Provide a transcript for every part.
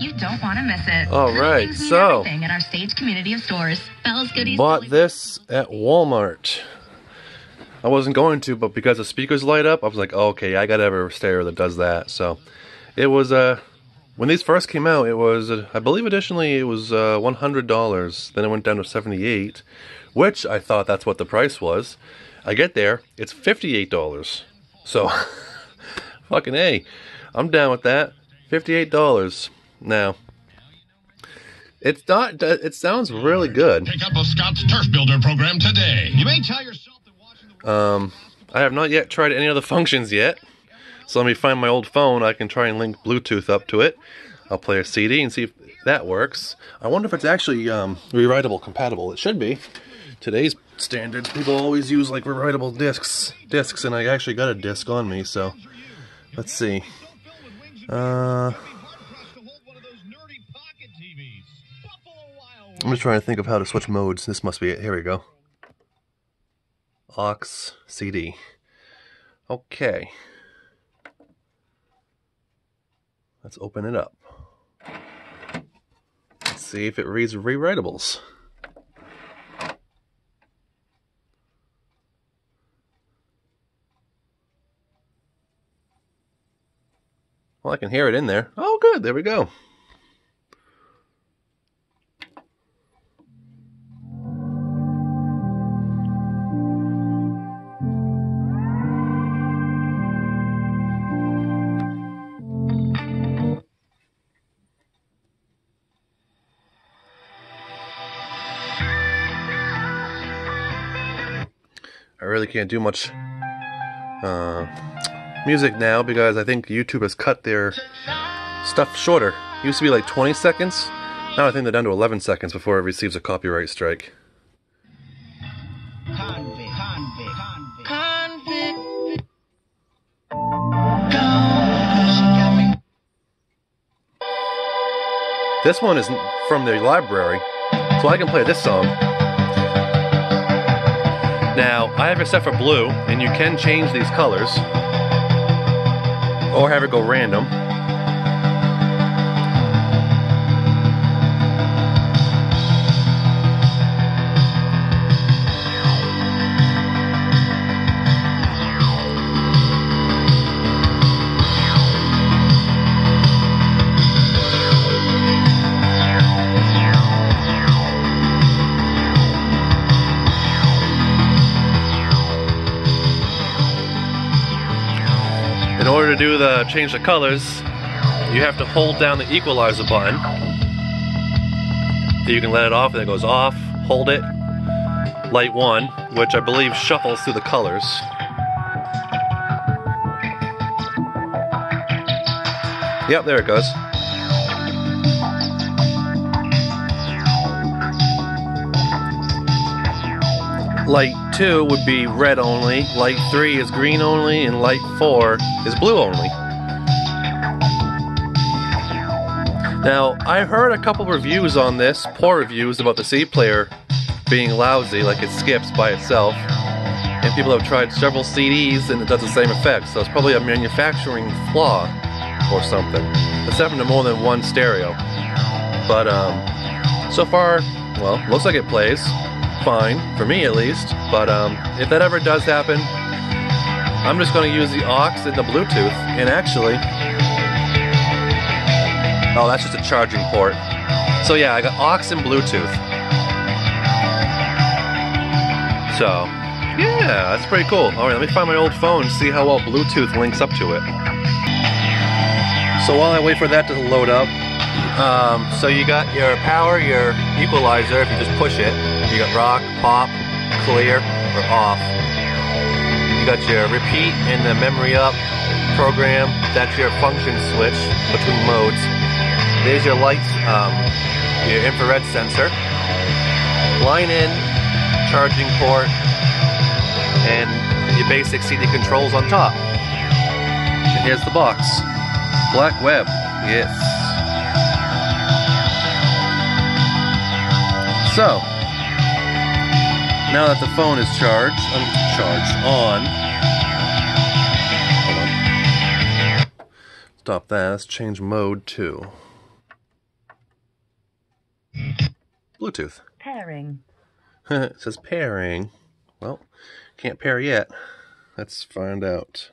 You don't want to miss it. All right, so- everything at our stage community of stores. Bells, goodies. Bought this at Walmart. I wasn't going to, but because the speakers light up, I was like, oh, okay, I gotta have a stereo that does that. So it was uh when these first came out, it was uh, I believe additionally it was uh, one hundred dollars. Then it went down to seventy eight, which I thought that's what the price was. I get there, it's fifty eight dollars. So fucking a, I'm down with that. Fifty eight dollars now. It's not. It sounds really good. Pick up a Scott's Turf Builder program today. You may tell yourself that watching the Um, I have not yet tried any of the functions yet. So let me find my old phone. I can try and link Bluetooth up to it. I'll play a CD and see if that works. I wonder if it's actually um, rewritable compatible. It should be. Today's standards, people always use like rewritable discs, discs, and I actually got a disc on me. So let's see. Uh, I'm just trying to think of how to switch modes. This must be it. Here we go. aux CD. Okay. Let's open it up. Let's see if it reads rewritables. Well, I can hear it in there. Oh, good. There we go. I really can't do much uh, music now because I think YouTube has cut their stuff shorter. It used to be like 20 seconds. Now I think they're down to 11 seconds before it receives a copyright strike. Convict, convict, convict. This one is from the library, so I can play this song. Now, I have it set for blue, and you can change these colors, or have it go random. Do the change the colors, you have to hold down the equalizer button. You can let it off and it goes off, hold it, light one, which I believe shuffles through the colors. Yep, there it goes. Light 2 would be red only, light 3 is green only, and light 4 is blue only. Now, I heard a couple reviews on this, poor reviews about the C player being lousy, like it skips by itself. And people have tried several CDs and it does the same effect, so it's probably a manufacturing flaw or something. It's happened to more than one stereo. But um, so far, well, looks like it plays fine, for me at least. But um, if that ever does happen, I'm just going to use the aux and the Bluetooth. And actually, oh, that's just a charging port. So yeah, I got aux and Bluetooth. So yeah, that's pretty cool. All right, let me find my old phone see how well Bluetooth links up to it. So while I wait for that to load up, um, so you got your power, your equalizer, if you just push it. You got rock, pop, clear, or off. You got your repeat and the memory up program. That's your function switch between modes. There's your lights, um, your infrared sensor. Line in, charging port, and your basic CD controls on top. And here's the box. Blackweb, yes. So, now that the phone is charged, um, charged on. Hold on. Stop that. Let's change mode to. Bluetooth. Pairing. it says pairing. Well, can't pair yet. Let's find out.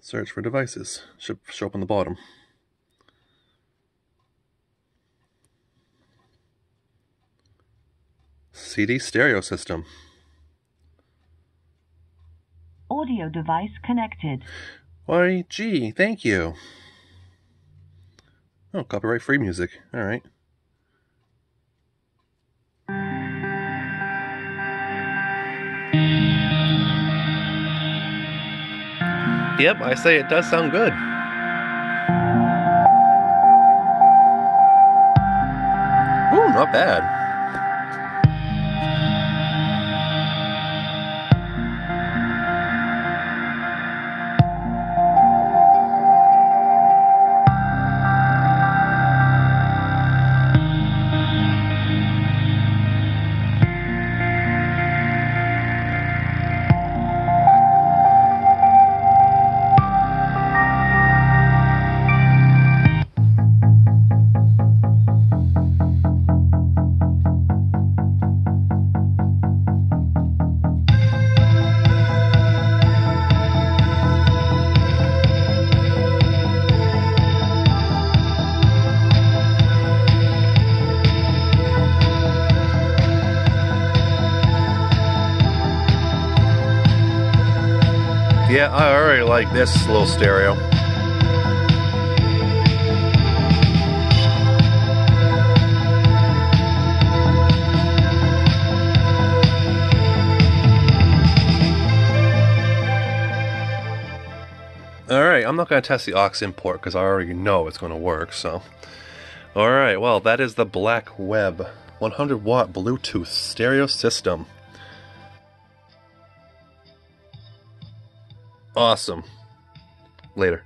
Search for devices. Should show up on the bottom. CD stereo system. Audio device connected. Why, gee, thank you. Oh, copyright free music. All right. Yep, I say it does sound good. Ooh, not bad. Yeah, I already like this little stereo. Alright, I'm not going to test the aux import because I already know it's going to work, so. Alright, well, that is the Blackweb 100 watt Bluetooth stereo system. Awesome. Later.